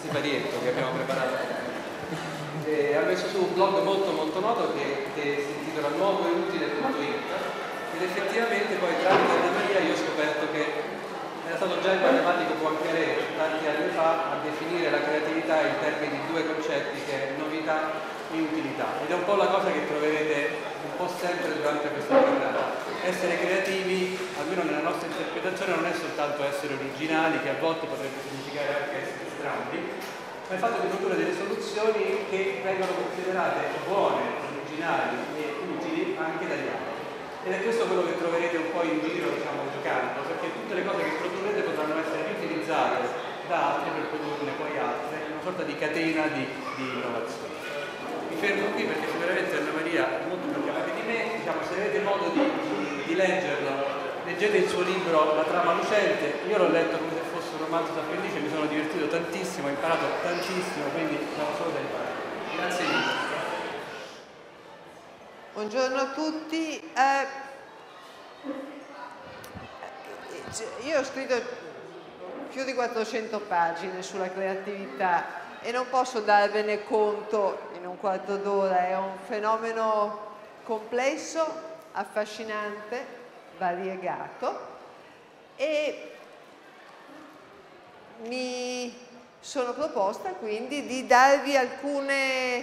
siparietto che abbiamo preparato. E ha messo su un blog molto molto noto che, che si intitola nuovoeutile.it ed effettivamente poi tramite Anna Maria io ho scoperto che era stato già il matematico Poincaré tanti anni fa a definire la creatività in termini di due concetti che è novità e utilità ed è un po' la cosa che troverete un po' sempre durante questa giornata. Essere creativi, almeno nella nostra interpretazione, non è soltanto essere originali, che a volte potrebbe significare anche essere strambi, ma il fatto di produrre delle soluzioni che vengono considerate buone, originali e utili anche dagli altri. Ed è questo quello che troverete un po' in giro, diciamo, giocando, perché tutte le cose che produrrete potranno essere riutilizzate da altri per produrne poi altre, una sorta di catena di, di innovazione fermo qui perché sicuramente Anna Maria è molto più chiamata di me, diciamo, se avete modo di, di, leggerlo, leggete il suo libro La trama lucente, io l'ho letto come romanzo da appendice, mi sono divertito tantissimo, ho imparato tantissimo, quindi sono solo da imparare. Grazie mille. Buongiorno a tutti. Eh, io ho scritto più di 400 pagine sulla creatività e non posso darvene conto in un quarto d'ora, è un fenomeno complesso, affascinante, variegato e mi sono proposta quindi di darvi alcune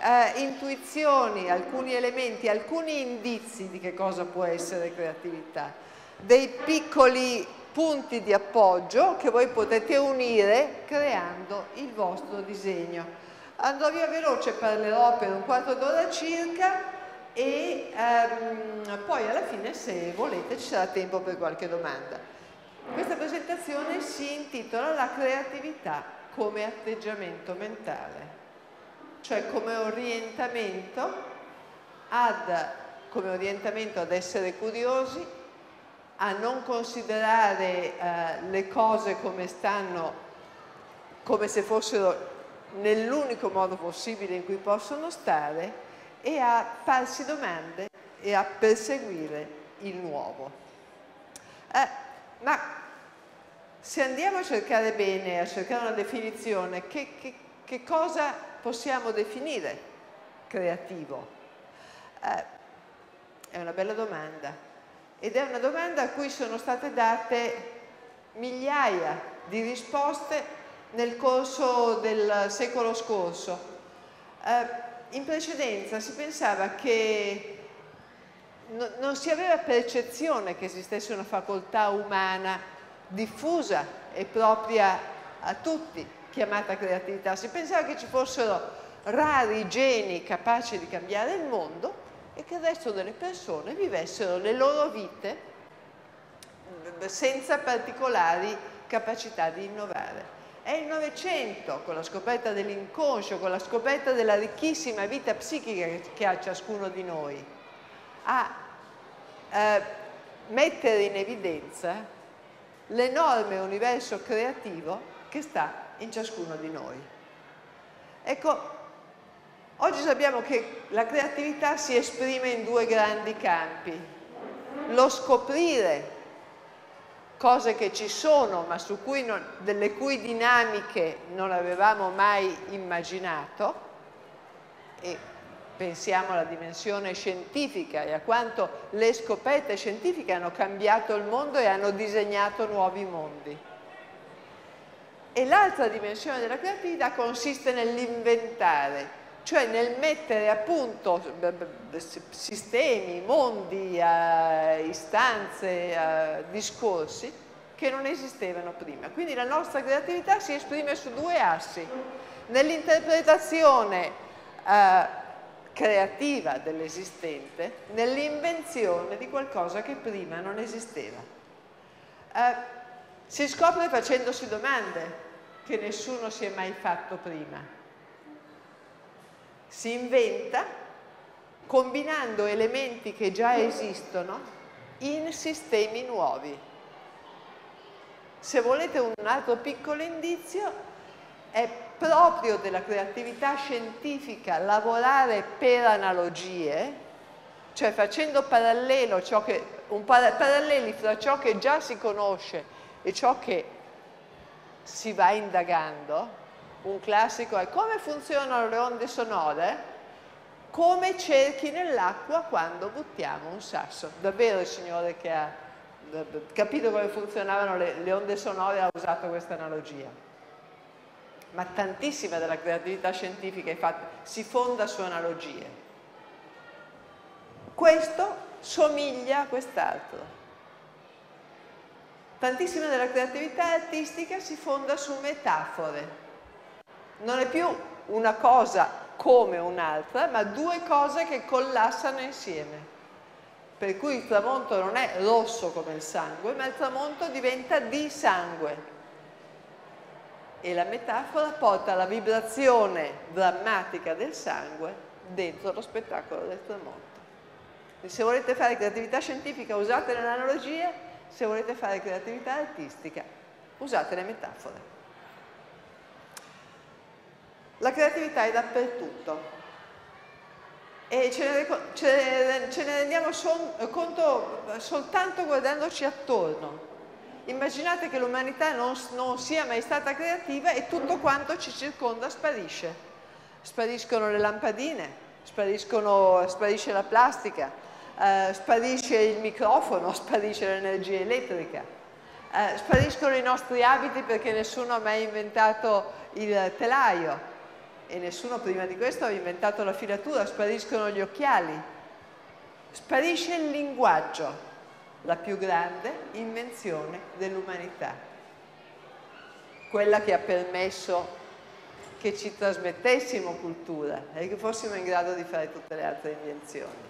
eh, intuizioni, alcuni elementi, alcuni indizi di che cosa può essere creatività, dei piccoli punti di appoggio che voi potete unire creando il vostro disegno. Andrò via veloce, parlerò per un quarto d'ora circa e ehm, poi alla fine se volete ci sarà tempo per qualche domanda. Questa presentazione si intitola La creatività come atteggiamento mentale, cioè come orientamento ad, come orientamento ad essere curiosi, a non considerare eh, le cose come stanno, come se fossero nell'unico modo possibile in cui possono stare e a farsi domande e a perseguire il nuovo. Eh, ma se andiamo a cercare bene, a cercare una definizione, che, che, che cosa possiamo definire creativo? Eh, è una bella domanda ed è una domanda a cui sono state date migliaia di risposte nel corso del secolo scorso. Eh, in precedenza si pensava che no, non si aveva percezione che esistesse una facoltà umana diffusa e propria a tutti, chiamata creatività. Si pensava che ci fossero rari geni capaci di cambiare il mondo e che il resto delle persone vivessero le loro vite senza particolari capacità di innovare. È il Novecento, con la scoperta dell'inconscio, con la scoperta della ricchissima vita psichica che ha ciascuno di noi, a eh, mettere in evidenza l'enorme universo creativo che sta in ciascuno di noi. Ecco, oggi sappiamo che la creatività si esprime in due grandi campi. Lo scoprire cose che ci sono ma cui non, delle cui dinamiche non avevamo mai immaginato e pensiamo alla dimensione scientifica e a quanto le scoperte scientifiche hanno cambiato il mondo e hanno disegnato nuovi mondi. E l'altra dimensione della creatività consiste nell'inventare, cioè nel mettere a punto sistemi, mondi, uh, istanze, uh, discorsi che non esistevano prima. Quindi la nostra creatività si esprime su due assi, nell'interpretazione uh, creativa dell'esistente, nell'invenzione di qualcosa che prima non esisteva. si scopre facendosi domande che nessuno si è mai fatto prima si inventa combinando elementi che già esistono in sistemi nuovi. Se volete un altro piccolo indizio, è proprio della creatività scientifica lavorare per analogie, cioè facendo parallelo che un paralleli tra ciò che già si conosce e ciò che si va indagando. Un classico è come funzionano le onde sonore, come cerchi nell'acqua quando buttiamo un sasso. Davvero il Signore che ha capito come funzionavano le, le onde sonore ha usato questa analogia. Ma tantissima della creatività scientifica infatti si fonda su analogie. Questo somiglia a quest'altro. Tantissima della creatività artistica si fonda su metafore. Non è più una cosa come un'altra, ma due cose che collassano insieme. Per cui il tramonto non è rosso come il sangue, ma il tramonto diventa di sangue. E la metafora porta la vibrazione drammatica del sangue dentro lo spettacolo del tramonto. E se volete fare creatività scientifica usate le analogie, se volete fare creatività artistica usate le metafore. La creatività è dappertutto e ce ne, ce ne rendiamo son, conto soltanto guardandoci attorno. Immaginate che l'umanità non, non sia mai stata creativa e tutto quanto ci circonda sparisce. Spariscono le lampadine, sparisce la plastica, eh, sparisce il microfono, sparisce l'energia elettrica, eh, spariscono i nostri abiti perché nessuno ha mai inventato il telaio, e nessuno prima di questo aveva inventato la filatura, spariscono gli occhiali, sparisce il linguaggio, la più grande invenzione dell'umanità, quella che ha permesso che ci trasmettessimo cultura e che fossimo in grado di fare tutte le altre invenzioni.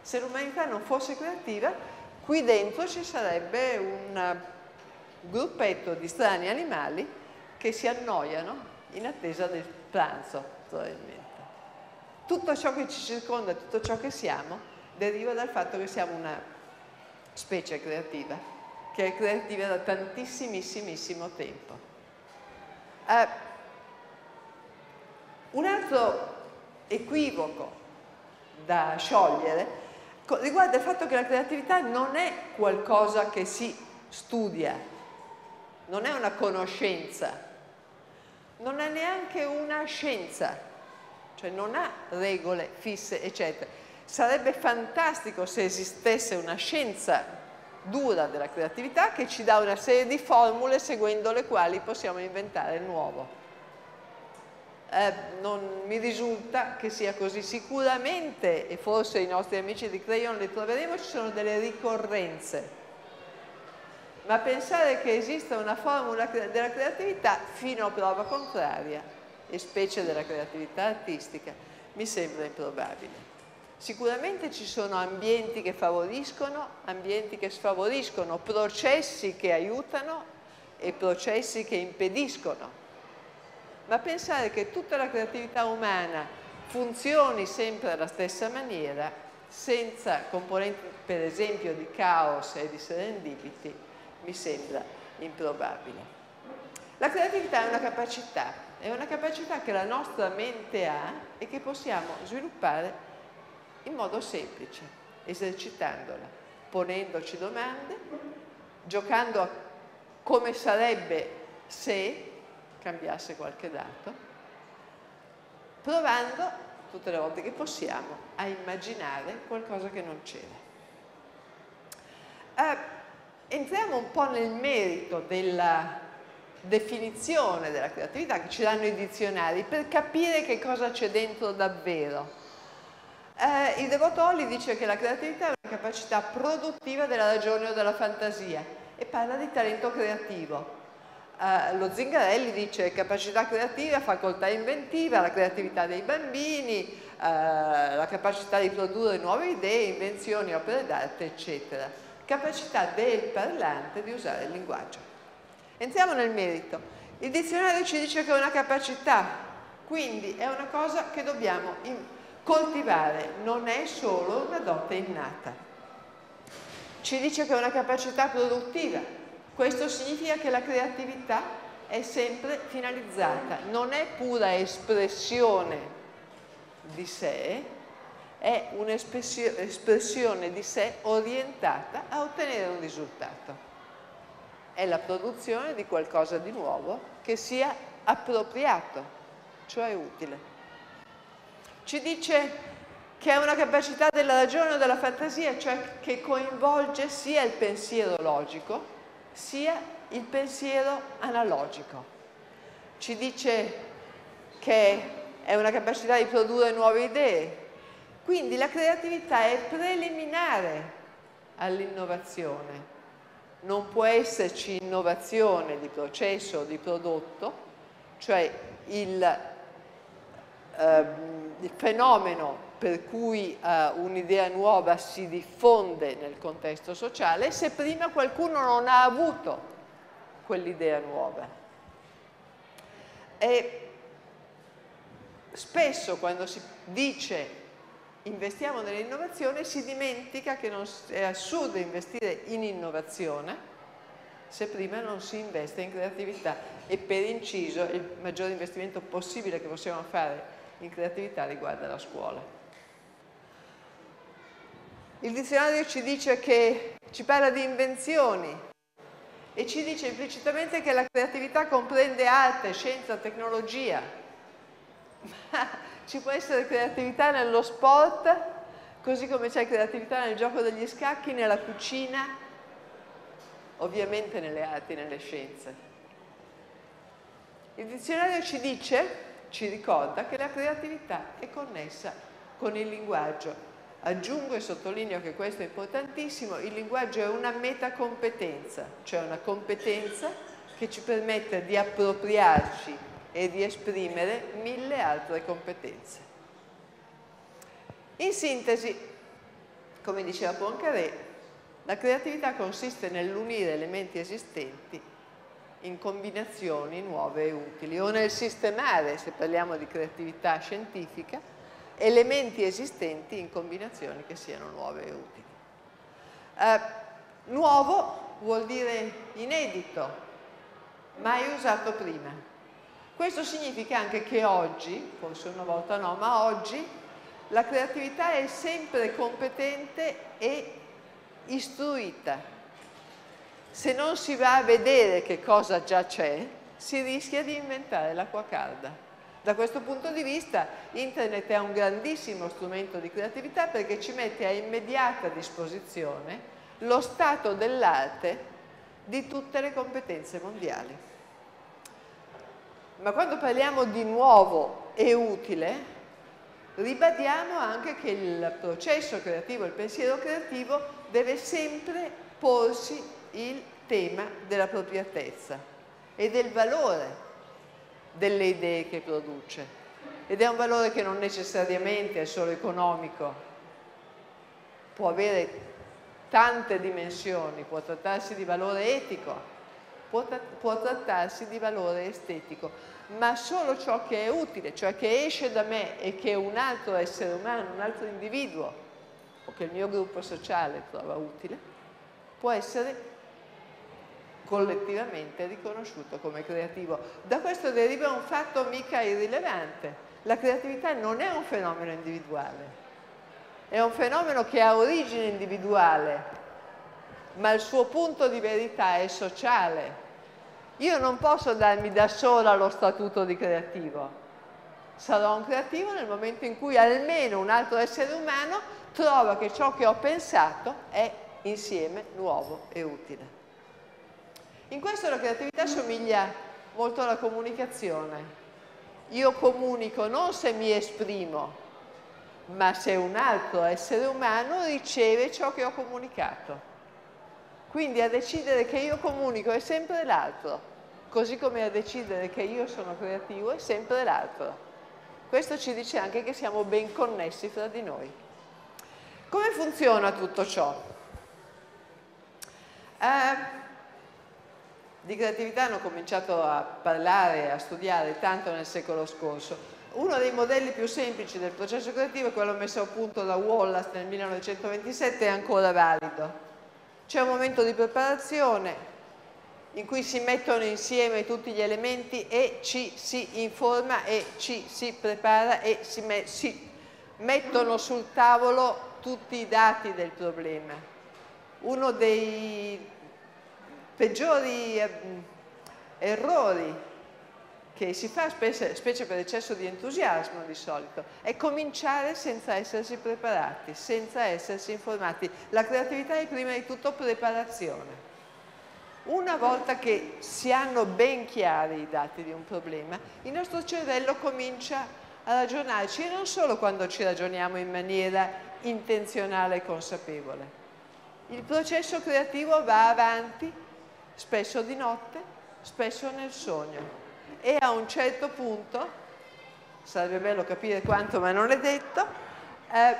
Se l'umanità non fosse creativa, qui dentro ci sarebbe un gruppetto di strani animali che si annoiano in attesa del pranzo, probabilmente. Tutto ciò che ci circonda, tutto ciò che siamo, deriva dal fatto che siamo una specie creativa, che è creativa da tantissimissimo tempo. Eh, un altro equivoco da sciogliere riguarda il fatto che la creatività non è qualcosa che si studia, non è una conoscenza, non è neanche una scienza, cioè non ha regole fisse, eccetera. Sarebbe fantastico se esistesse una scienza dura della creatività che ci dà una serie di formule seguendo le quali possiamo inventare il nuovo. Eh, non mi risulta che sia così. Sicuramente, e forse i nostri amici di Crayon le troveremo, ci sono delle ricorrenze ma pensare che esista una formula della creatività fino a prova contraria, e specie della creatività artistica, mi sembra improbabile. Sicuramente ci sono ambienti che favoriscono, ambienti che sfavoriscono, processi che aiutano e processi che impediscono. Ma pensare che tutta la creatività umana funzioni sempre alla stessa maniera, senza componenti per esempio di caos e di serendipity, mi sembra improbabile. La creatività è una capacità, è una capacità che la nostra mente ha e che possiamo sviluppare in modo semplice, esercitandola, ponendoci domande, giocando a come sarebbe se cambiasse qualche dato, provando tutte le volte che possiamo a immaginare qualcosa che non c'era. Eh, entriamo un po' nel merito della definizione della creatività che ci danno i dizionari per capire che cosa c'è dentro davvero. Eh, il Devotoli dice che la creatività è una capacità produttiva della ragione o della fantasia e parla di talento creativo. Eh, lo Zingarelli dice capacità creativa, facoltà inventiva, la creatività dei bambini, eh, la capacità di produrre nuove idee, invenzioni, opere d'arte, eccetera capacità del parlante di usare il linguaggio. Entriamo nel merito. Il dizionario ci dice che è una capacità, quindi è una cosa che dobbiamo coltivare, non è solo una dote innata. Ci dice che è una capacità produttiva, questo significa che la creatività è sempre finalizzata, non è pura espressione di sé, è un'espressione di sé orientata a ottenere un risultato. È la produzione di qualcosa di nuovo che sia appropriato, cioè utile. Ci dice che è una capacità della ragione o della fantasia, cioè che coinvolge sia il pensiero logico sia il pensiero analogico. Ci dice che è una capacità di produrre nuove idee, quindi la creatività è preliminare all'innovazione. Non può esserci innovazione di processo o di prodotto, cioè il, eh, il fenomeno per cui eh, un'idea nuova si diffonde nel contesto sociale se prima qualcuno non ha avuto quell'idea nuova. E spesso quando si dice investiamo nell'innovazione si dimentica che non è assurdo investire in innovazione se prima non si investe in creatività e per inciso il maggiore investimento possibile che possiamo fare in creatività riguarda la scuola. Il dizionario ci dice che ci parla di invenzioni e ci dice implicitamente che la creatività comprende arte, scienza, tecnologia. Ma ci può essere creatività nello sport, così come c'è creatività nel gioco degli scacchi, nella cucina, ovviamente nelle arti nelle scienze. Il dizionario ci dice, ci ricorda che la creatività è connessa con il linguaggio Aggiungo e sottolineo che questo è importantissimo, il linguaggio è una metacompetenza, cioè una competenza che ci permette di appropriarci e di esprimere mille altre competenze. In sintesi, come diceva Poincaré, la creatività consiste nell'unire elementi esistenti in combinazioni nuove e utili o nel sistemare, se parliamo di creatività scientifica, elementi esistenti in combinazioni che siano nuove e utili. Eh, nuovo vuol dire inedito, mai usato prima. Questo significa anche che oggi, forse una volta no, ma oggi la creatività è sempre competente e istruita. Se non si va a vedere che cosa già c'è, si rischia di inventare l'acqua calda. Da questo punto di vista Internet è un grandissimo strumento di creatività perché ci mette a immediata disposizione lo stato dell'arte di tutte le competenze mondiali. Ma quando parliamo di nuovo e utile, ribadiamo anche che il processo creativo, il pensiero creativo deve sempre porsi il tema dell'appropriatezza e del valore delle idee che produce. Ed è un valore che non necessariamente è solo economico, può avere tante dimensioni, può trattarsi di valore etico, può, trattarsi di valore estetico, ma solo ciò che è utile, cioè che esce da me e che un altro essere umano, un altro individuo o che il mio gruppo sociale trova utile, può essere collettivamente riconosciuto come creativo. Da questo deriva un fatto mica irrilevante. La creatività non è un fenomeno individuale, è un fenomeno che ha origine individuale, ma il suo punto di verità è sociale. Io non posso darmi da sola lo statuto di creativo. Sarò un creativo nel momento in cui almeno un altro essere umano trova che ciò che ho pensato è insieme nuovo e utile. In questo la creatività somiglia molto alla comunicazione. Io comunico non se mi esprimo, ma se un altro essere umano riceve ciò che ho comunicato. Quindi a decidere che io comunico è sempre l'altro, così come a decidere che io sono creativo è sempre l'altro. Questo ci dice anche che siamo ben connessi fra di noi. Come funziona tutto ciò? Eh, di creatività hanno cominciato a parlare, a studiare tanto nel secolo scorso. Uno dei modelli più semplici del processo creativo è quello messo a punto da Wallace nel 1927 è ancora valido. C'è un momento di preparazione in cui si mettono insieme tutti gli elementi e ci si informa e ci si prepara e si, si mettono sul tavolo tutti i dati del problema. Uno dei peggiori eh, errori che si fa specie, specie, per eccesso di entusiasmo di solito, è cominciare senza essersi preparati, senza essersi informati. La creatività è prima di tutto preparazione. Una volta che si hanno ben chiari i dati di un problema, il nostro cervello comincia a ragionarci e non solo quando ci ragioniamo in maniera intenzionale e consapevole. Il processo creativo va avanti, spesso di notte, spesso nel sogno e a un certo punto, sarebbe bello capire quanto ma non è detto, eh,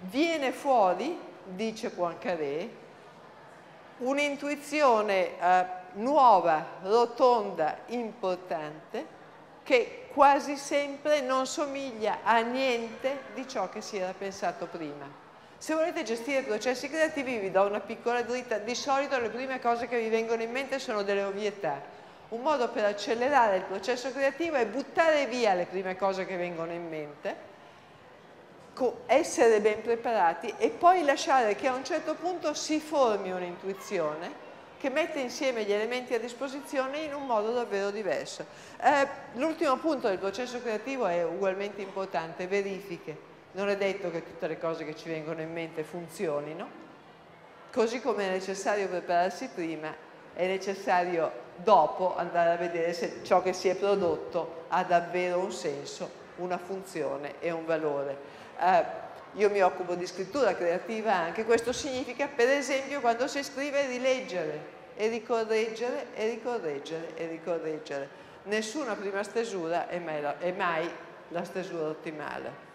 viene fuori, dice Poincaré, un'intuizione eh, nuova, rotonda, importante, che quasi sempre non somiglia a niente di ciò che si era pensato prima. Se volete gestire processi creativi vi do una piccola dritta, di solito le prime cose che vi vengono in mente sono delle ovvietà, un modo per accelerare il processo creativo è buttare via le prime cose che vengono in mente, essere ben preparati e poi lasciare che a un certo punto si formi un'intuizione che mette insieme gli elementi a disposizione in un modo davvero diverso. Eh, l'ultimo punto del processo creativo è ugualmente importante, verifiche. Non è detto che tutte le cose che ci vengono in mente funzionino, così come è necessario prepararsi prima, è necessario dopo andare a vedere se ciò che si è prodotto ha davvero un senso, una funzione e un valore. Eh, io mi occupo di scrittura creativa anche, questo significa per esempio quando si scrive rileggere e ricorreggere e ricorreggere e ricorreggere. Nessuna prima stesura è mai la, è mai la stesura ottimale.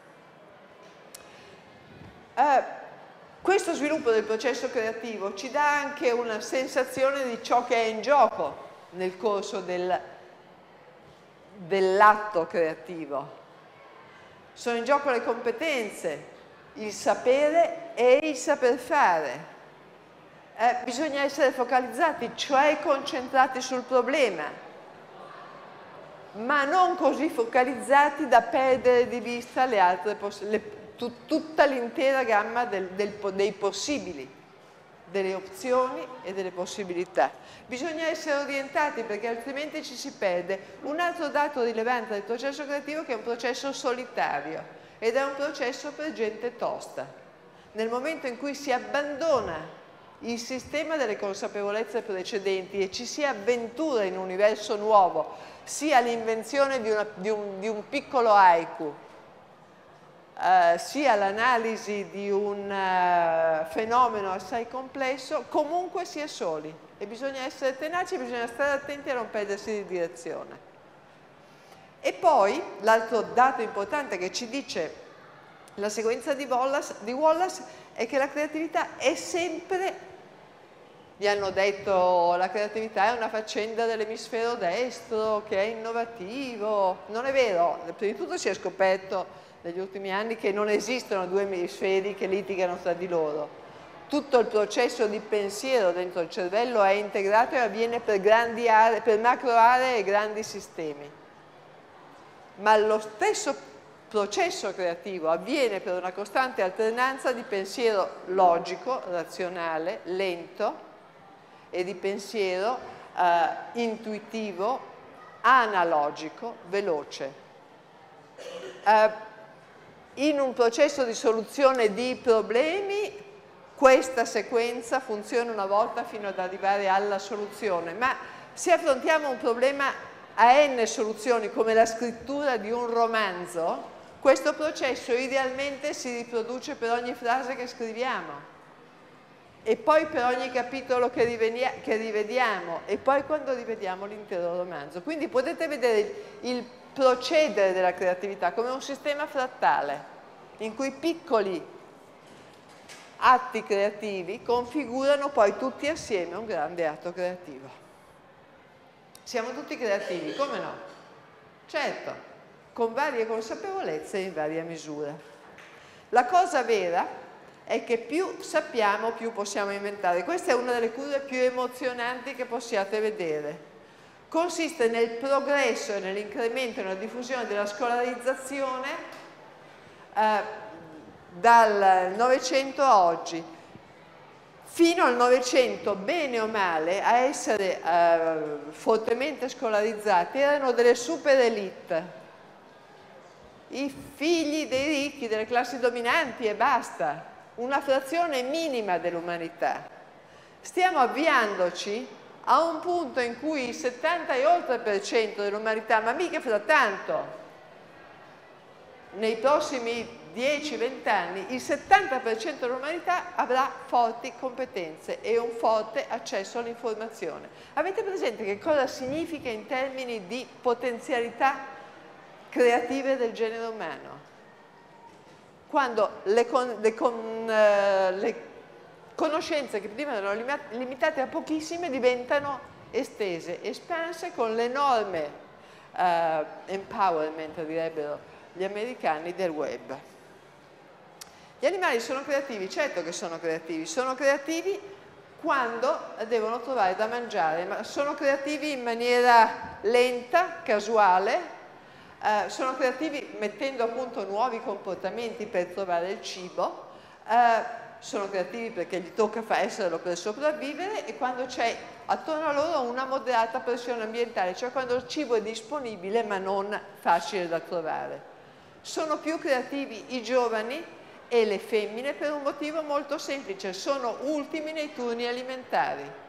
Eh, questo sviluppo del processo creativo ci dà anche una sensazione di ciò che è in gioco nel corso del, dell'atto creativo. Sono in gioco le competenze, il sapere e il saper fare. Eh, bisogna essere focalizzati, cioè concentrati sul problema, ma non così focalizzati da perdere di vista le altre le, tutta l'intera gamma del, del, dei possibili, delle opzioni e delle possibilità. Bisogna essere orientati perché altrimenti ci si perde. Un altro dato rilevante del processo creativo è che è un processo solitario ed è un processo per gente tosta. Nel momento in cui si abbandona il sistema delle consapevolezze precedenti e ci si avventura in un universo nuovo, sia l'invenzione di, di, di un piccolo haiku, eh, sia l'analisi di un uh, fenomeno assai complesso, comunque si è soli e bisogna essere tenaci, bisogna stare attenti a non perdersi di direzione. E poi l'altro dato importante che ci dice la sequenza di Wallace, di Wallace è che la creatività è sempre gli hanno detto la creatività è una faccenda dell'emisfero destro che è innovativo. Non è vero, prima di tutto si è scoperto negli ultimi anni che non esistono due emisferi che litigano tra di loro. Tutto il processo di pensiero dentro il cervello è integrato e avviene per, grandi aree, per macro aree e grandi sistemi. Ma lo stesso processo creativo avviene per una costante alternanza di pensiero logico, razionale, lento e di pensiero eh, intuitivo, analogico, veloce. Eh, in un processo di soluzione di problemi questa sequenza funziona una volta fino ad arrivare alla soluzione, ma se affrontiamo un problema a n soluzioni come la scrittura di un romanzo, questo processo idealmente si riproduce per ogni frase che scriviamo. E poi per ogni capitolo che, rivediamo. E poi quando rivediamo l'intero romanzo. Quindi potete vedere il procedere della creatività come un sistema frattale in cui piccoli atti creativi configurano poi tutti assieme un grande atto creativo. Siamo tutti creativi, come no? Certo, con varie consapevolezze in varia misura. La cosa vera è che più sappiamo, più possiamo inventare. Questa è una delle cure più emozionanti che possiate vedere consiste nel progresso e nell'incremento e nella diffusione della scolarizzazione eh, dal Novecento a oggi, fino al Novecento, bene o male, a essere eh, fortemente scolarizzati erano delle super elite, i figli dei ricchi, delle classi dominanti e basta, una frazione minima dell'umanità. Stiamo avviandoci a un punto in cui il 70 e oltre per cento dell'umanità, ma mica fra tanto, nei prossimi 10-20 anni il 70% dell'umanità avrà forti competenze e un forte accesso all'informazione. Avete presente che cosa significa in termini di potenzialità creative del genere umano? Quando le, con, le, con, uh, le conoscenze che prima erano limitate a pochissime diventano estese, espanse con l'enorme uh, empowerment, direbbero gli americani, del web. Gli animali sono creativi, certo che sono creativi, sono creativi quando devono trovare da mangiare, ma sono creativi in maniera lenta, casuale, eh, sono creativi mettendo a punto nuovi comportamenti per trovare il cibo, eh, sono creativi perché gli tocca esserlo per sopravvivere e quando c'è attorno a loro una moderata pressione ambientale, cioè quando il cibo è disponibile ma non facile da trovare. Sono più creativi i giovani e le femmine per un motivo molto semplice, sono ultimi nei turni alimentari.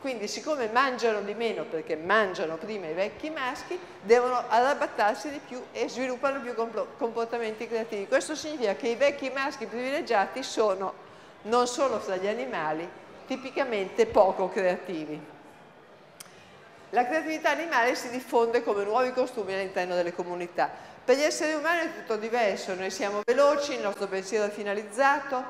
Quindi siccome mangiano di meno perché mangiano prima i vecchi maschi, devono arrabattarsi di più e sviluppano più comportamenti creativi. Questo significa che i vecchi maschi privilegiati sono non solo fra gli animali, tipicamente poco creativi. La creatività animale si diffonde come nuovi costumi all'interno delle comunità. Per gli esseri umani è tutto diverso, noi siamo veloci, il nostro pensiero è finalizzato,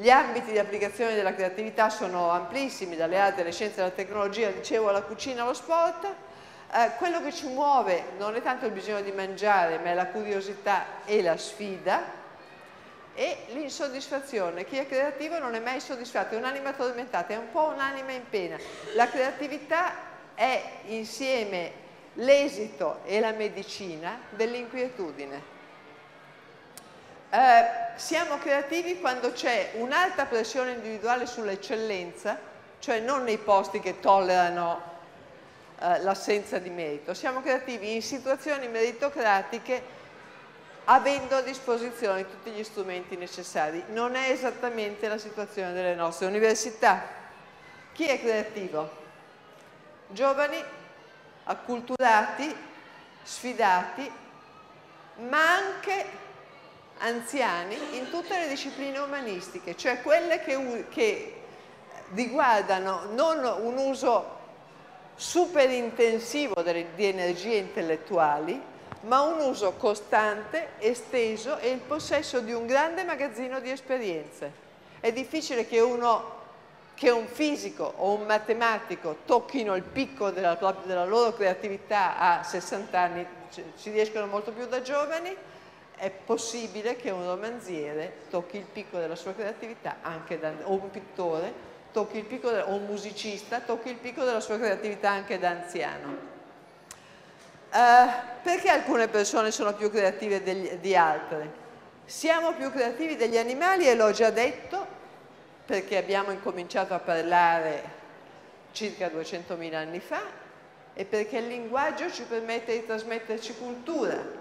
gli ambiti di applicazione della creatività sono amplissimi, dalle arti alle scienze alla tecnologia, dicevo alla cucina allo sport. Eh, quello che ci muove non è tanto il bisogno di mangiare, ma è la curiosità e la sfida e l'insoddisfazione. Chi è creativo non è mai soddisfatto, è un'anima tormentata, è un po' un'anima in pena. La creatività è insieme l'esito e la medicina dell'inquietudine. Eh, siamo creativi quando c'è un'alta pressione individuale sull'eccellenza, cioè non nei posti che tollerano eh, l'assenza di merito. Siamo creativi in situazioni meritocratiche avendo a disposizione tutti gli strumenti necessari. Non è esattamente la situazione delle nostre università. Chi è creativo? Giovani, acculturati, sfidati, ma anche anziani in tutte le discipline umanistiche, cioè quelle che, che riguardano non un uso super intensivo delle, di energie intellettuali, ma un uso costante, esteso e il possesso di un grande magazzino di esperienze. È difficile che uno che un fisico o un matematico tocchino il picco della, della loro creatività a 60 anni, ci riescono molto più da giovani, è possibile che un romanziere tocchi il picco della sua creatività da, o un pittore tocchi il picco o un musicista tocchi il picco della sua creatività anche da anziano. Uh, perché alcune persone sono più creative degli, di altre? Siamo più creativi degli animali e l'ho già detto perché abbiamo incominciato a parlare circa 200.000 anni fa e perché il linguaggio ci permette di trasmetterci cultura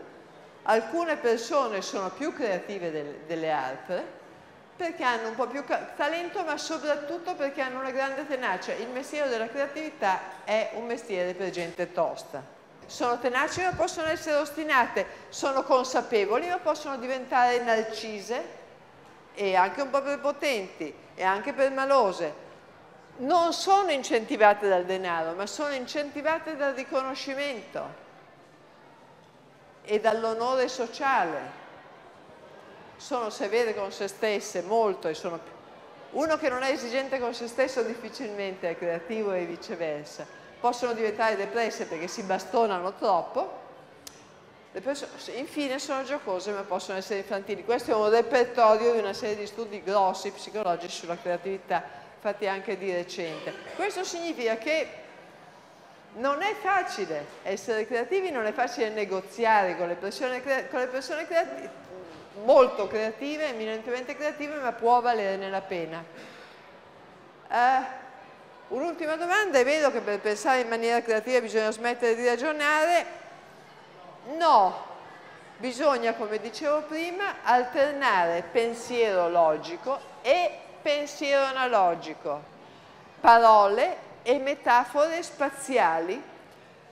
alcune persone sono più creative del, delle altre perché hanno un po' più talento ma soprattutto perché hanno una grande tenacia. Il mestiere della creatività è un mestiere per gente tosta. Sono tenaci ma possono essere ostinate, sono consapevoli ma possono diventare narcise e anche un po' prepotenti e anche permalose. Non sono incentivate dal denaro ma sono incentivate dal riconoscimento e dall'onore sociale. Sono severe con se stesse molto e sono più. Uno che non è esigente con se stesso difficilmente è creativo e viceversa. Possono diventare depresse perché si bastonano troppo. Infine sono giocose ma possono essere infantili. Questo è un repertorio di una serie di studi grossi psicologici sulla creatività, fatti anche di recente. Questo significa che non è facile essere creativi, non è facile negoziare con le persone, con le persone creative, molto creative, eminentemente creative, ma può valerne la pena. Eh, Un'ultima domanda, è vero che per pensare in maniera creativa bisogna smettere di ragionare? No, bisogna, come dicevo prima, alternare pensiero logico e pensiero analogico, parole e metafore spaziali,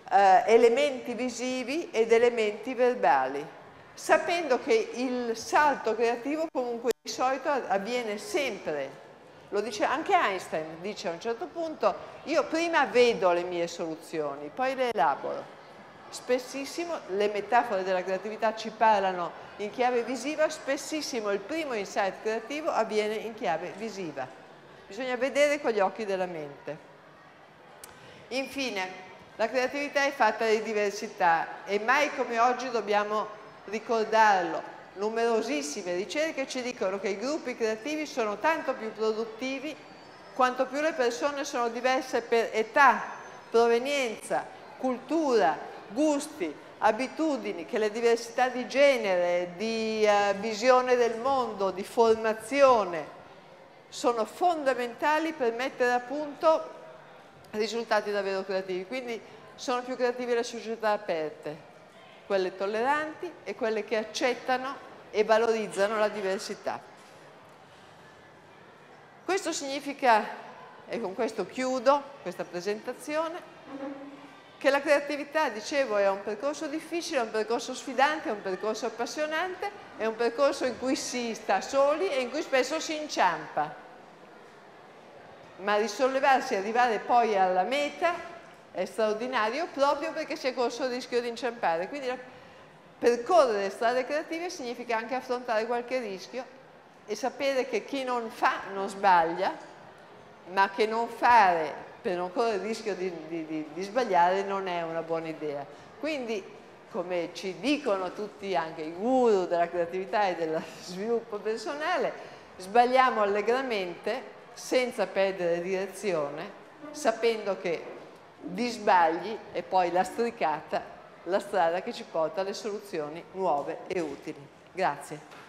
eh, elementi visivi ed elementi verbali, sapendo che il salto creativo comunque di solito avviene sempre lo dice anche Einstein, dice a un certo punto, io prima vedo le mie soluzioni, poi le elaboro. Spessissimo le metafore della creatività ci parlano in chiave visiva, spessissimo il primo insight creativo avviene in chiave visiva. Bisogna vedere con gli occhi della mente. Infine, la creatività è fatta di diversità e mai come oggi dobbiamo ricordarlo. Numerosissime ricerche ci dicono che i gruppi creativi sono tanto più produttivi quanto più le persone sono diverse per età, provenienza, cultura, gusti, abitudini, che le diversità di genere, di uh, visione del mondo, di formazione sono fondamentali per mettere a punto risultati davvero creativi. Quindi sono più creative le società aperte, quelle tolleranti e quelle che accettano e valorizzano la diversità. Questo significa, e con questo chiudo questa presentazione, che la creatività, dicevo, è un percorso difficile, è un percorso sfidante, è un percorso appassionante, è un percorso in cui si sta soli e in cui spesso si inciampa. Ma risollevarsi e arrivare poi alla meta è straordinario proprio perché si è corso il rischio di inciampare. Quindi Percorrere strade creative significa anche affrontare qualche rischio e sapere che chi non fa non sbaglia, ma che non fare per non correre il rischio di, di, di, di sbagliare non è una buona idea. Quindi, come ci dicono tutti anche i guru della creatività e dello sviluppo personale, sbagliamo allegramente senza perdere direzione, sapendo che di sbagli e poi la stricata la strada che ci porta alle soluzioni nuove e utili. Grazie.